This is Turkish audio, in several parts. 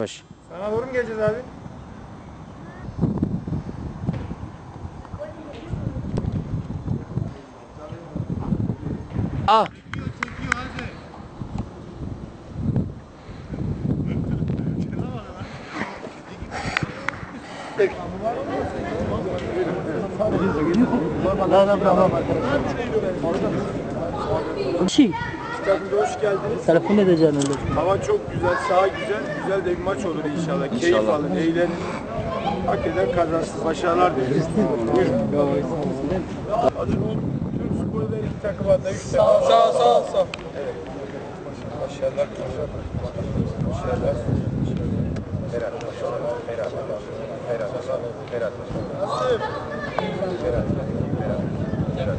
Baş. Sana doğru mu geleceğiz abi? Ah. Şey, Stadında hoş geldiniz. telefon edeceğim öyle. Hava çok güzel, saha güzel. Güzel de bir maç olur inşallah. Keyif alın, eğlenin. Hak eden kazansın. Başarılar dileriz. Buyurun. Hadi bu tüm sporları iki takım adına üç defa. Sağ sağ sağ. Evet. Başarılar. Başarılar. Başarılar. Berat. Başarılar. Berat. Berat. Berat. Nasıl? Berat. Berat. Berat. Berat.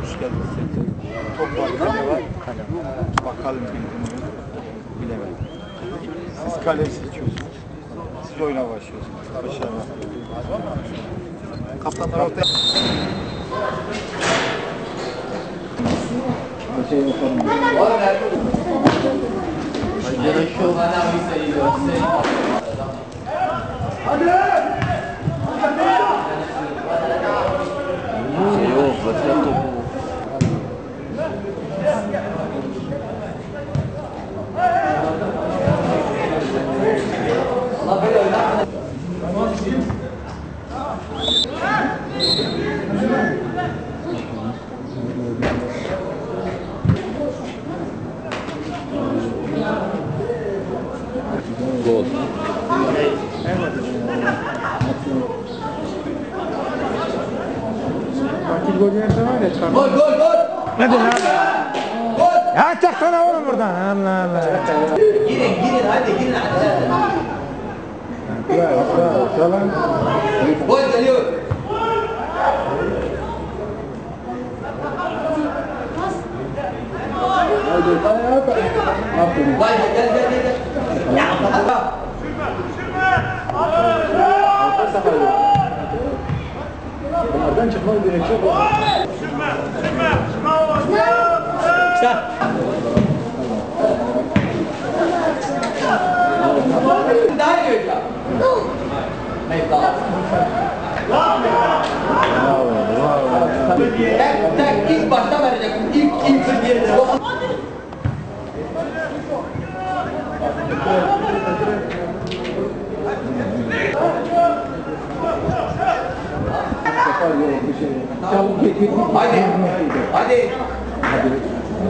Hoş geldiniz. Top var, kale var. Bakalım bildiğiniz bilemedim. Siz kale seçiyorsunuz. Siz oyuna başlıyorsunuz. Başarılar. Kaptanlar ortaya. Gol. Katil gol yerse var ya çıkar. Gol gol gol. Hadi lan. Ya çaksana oğlum buradan. Allah Allah. Girin girin hadi girin hadi. Yalan. Gol geliyor. Vay gel gel gel gel. Ya Allah. Bunlardan çıkmak gerekiyor. Daha iyi hocam. Hayır daha. Tek tek ilk başta vereceksin. İlk ilk bir yerde. Hadi. Çabuk getir. Hadi. Hadi.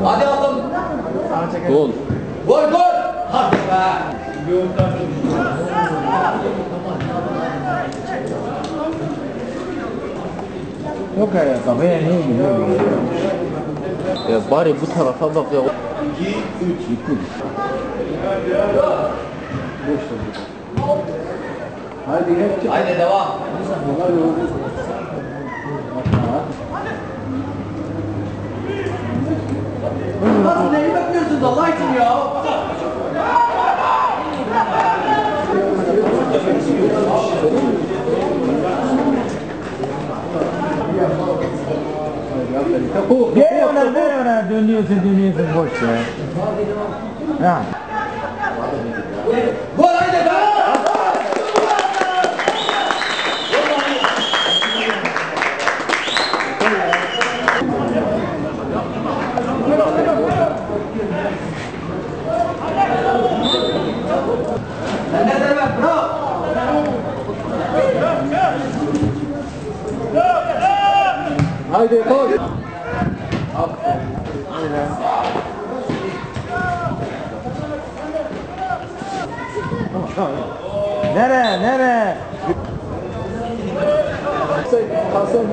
Hadi oğlum. Gol. Gol gol. Hadi be. Yok ya kafaya ne gidiyor? Ya bari bu tarafa bak ya. 2 3 2 Beş dakika. Haydi hep Haydi devam. Bunlar yok. Nasıl neyi bakıyorsunuz Allah için ya? Geri öner, geri öner. Dönüyorsun, dönüyorsun. Boş ya. Yani. هايدي كوش نرى نرى. حسين حسين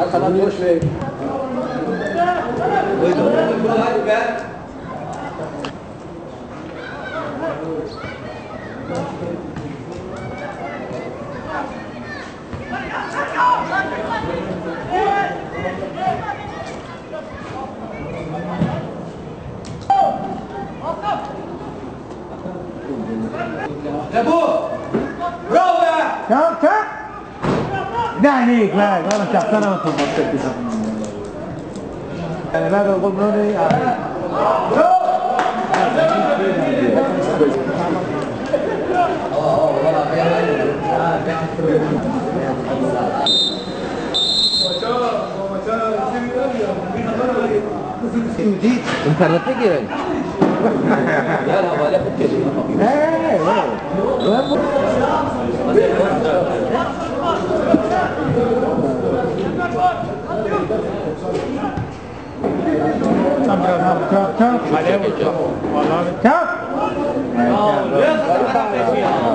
حسين حسين حسين عليك لا أنا تعبت أنا ما اتنبطتش أنا بقى انت هتيجي لا لا Bu kelime. Çap çap çap çap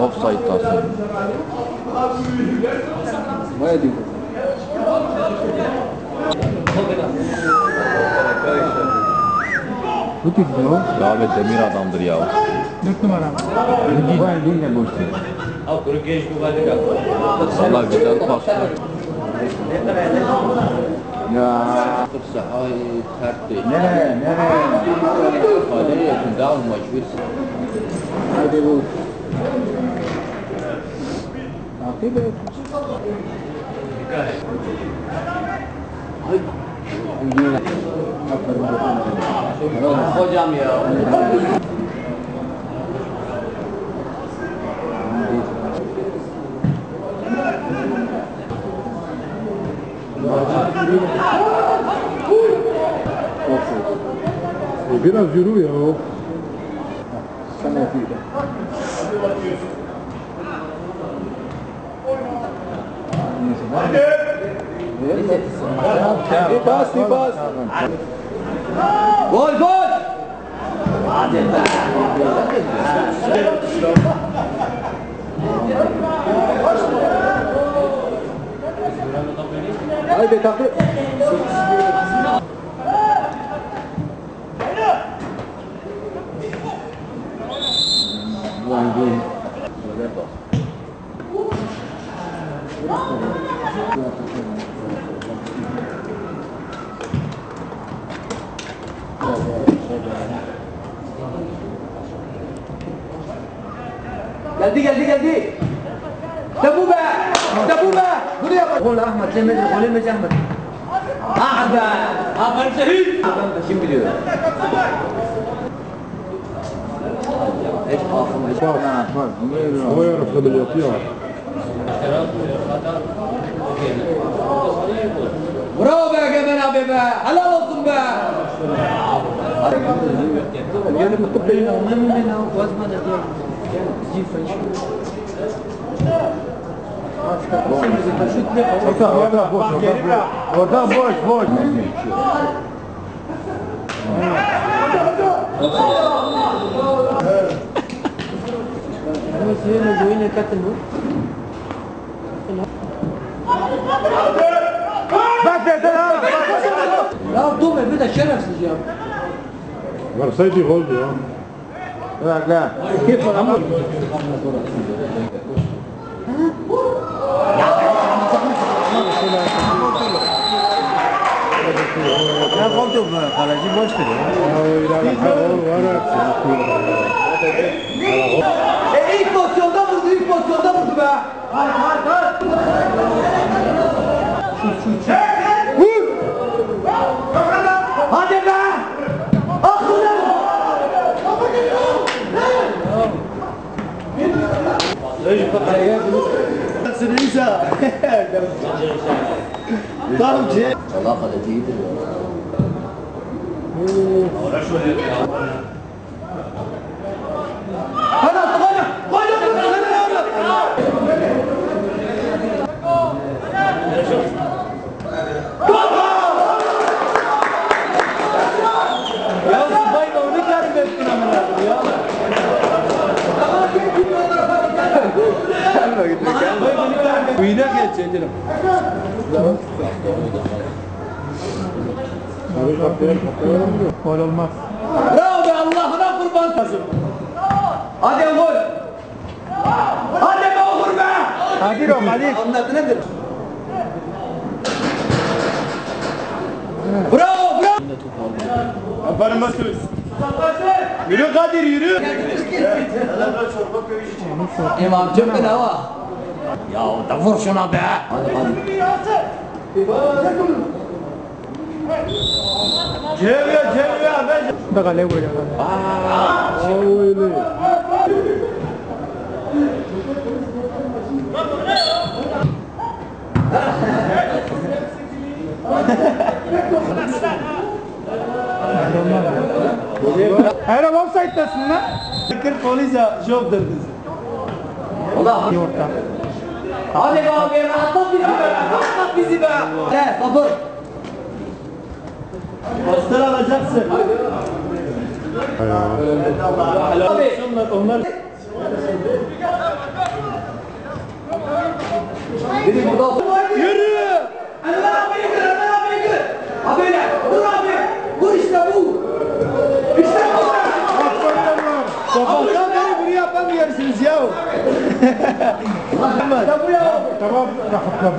Offside tası. Bu gidiyor. Ya abi demir adamdır ya. Dört numara. Bu değil de boş değil. Allah güzel pas. Ya Fırsa ay tert değil. nereye nereye? Kaleye yakın devam maç versin. Hadi bu. Takip et. Hocam ya. Biraz yürü ya. Sana yapayım. Bir bas, bir bas. Gol gol. Haydi takip. Ulan değil. Geldi geldi geldi. İşte bu be. İşte bu be. Gol Ahmet. Sen de gol emez Ahmet. Ah be. Aferin Sehil. Kim biliyor? Hiç aklıma hiç. Bas, bas. O da yapıyor. Bravo be Egemen abi be. Helal olsun be. Orta, orta boş, orta boş. Orta boş, boş. Bak yeter ha. Ya dur be bir de şerefsiz ya. Varsaydı gol ya. Bak la. Ne oldu bu? Kaleci boş dedi. E ilk pozisyonda vurdu, ilk pozisyonda vurdu be. Hayır, hayır, hayır. Vur! Hadi be! Ah ulan! Allah kaleci iyidir ya. Hadi attı, hadi! Hadi attı, hadi, hadi! Ya Subay da onu geldi ettin amına ya. Gelme gidiyor, geç Ecelim. Gol olmaz. Bravo be Allah'ına kurban olsun. Hadi gol. Hadi be okur be. Hadi Rom, hadi. Anladı nedir? Bravo bravo. Aferin Basıyoruz. Yürü Kadir yürü. İmam cebin hava. Ya da vur şuna be. Hadi hadi. Çeviriyor çeviriyor ben. Da kaleye vuracak. Hayır offside'dasın lan. Kır polise job derdiniz. Allah. Orta. Hadi be abi rahatlat bizi be. Rahatlat bizi be. He sabır. Poster alacaksın. Abi. Onlar, Dedi burada. Yürü. Allah abi yürü. Allah abi yürü. Abi. Vur işte bu. İşte bu. sabahtan beri bunu yapamıyorsunuz ya. تمام راح